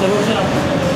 什么事啊